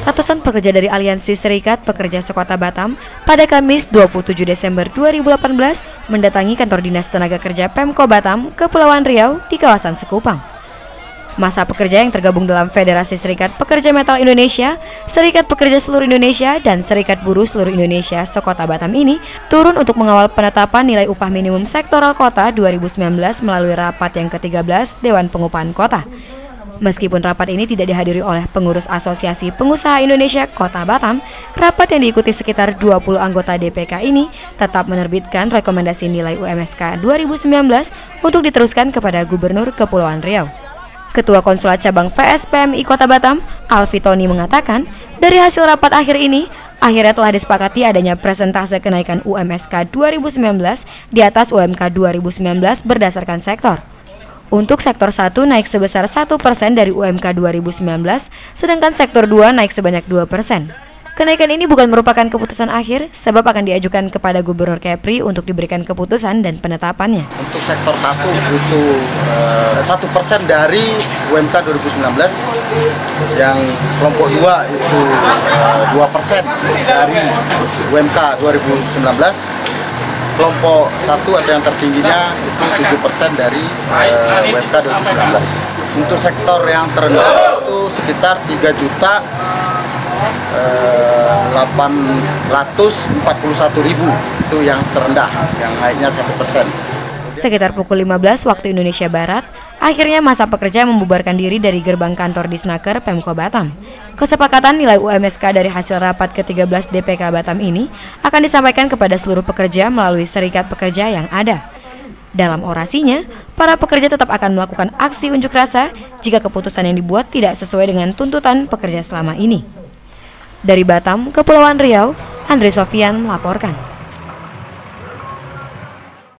Ratusan pekerja dari Aliansi Serikat Pekerja Sekota Batam pada Kamis 27 Desember 2018 mendatangi kantor Dinas Tenaga Kerja Pemko Batam, Kepulauan Riau di kawasan Sekupang. Masa pekerja yang tergabung dalam Federasi Serikat Pekerja Metal Indonesia, Serikat Pekerja Seluruh Indonesia, dan Serikat Buruh Seluruh Indonesia Sekota Batam ini turun untuk mengawal penetapan nilai upah minimum sektoral kota 2019 melalui rapat yang ke-13 Dewan Pengupahan Kota. Meskipun rapat ini tidak dihadiri oleh pengurus Asosiasi Pengusaha Indonesia Kota Batam, rapat yang diikuti sekitar 20 anggota DPK ini tetap menerbitkan rekomendasi nilai UMSK 2019 untuk diteruskan kepada Gubernur Kepulauan Riau. Ketua Konsulat Cabang VSPMI Kota Batam, Alfi Tony mengatakan, dari hasil rapat akhir ini, akhirnya telah disepakati adanya presentase kenaikan UMSK 2019 di atas UMK 2019 berdasarkan sektor. Untuk sektor 1 naik sebesar 1% dari UMK 2019, sedangkan sektor 2 naik sebanyak 2%. Kenaikan ini bukan merupakan keputusan akhir, sebab akan diajukan kepada Gubernur Kepri untuk diberikan keputusan dan penetapannya. Untuk sektor 1 itu eh, satu persen dari UMK 2019, yang kelompok 2 itu eh, dua persen dari UMK 2019, kelompok satu atau yang tertingginya itu 7% dari uh, UMK 2019. Untuk sektor yang terendah itu sekitar 3 juta 841 ribu itu yang terendah, yang naiknya satu persen. Sekitar pukul 15 waktu Indonesia Barat, akhirnya masa pekerja membubarkan diri dari gerbang kantor Disnaker Pemko Batam. Kesepakatan nilai UMSK dari hasil rapat ke-13 DPK Batam ini akan disampaikan kepada seluruh pekerja melalui serikat pekerja yang ada. Dalam orasinya, para pekerja tetap akan melakukan aksi unjuk rasa jika keputusan yang dibuat tidak sesuai dengan tuntutan pekerja selama ini. Dari Batam, Kepulauan Riau, Andre Sofian melaporkan.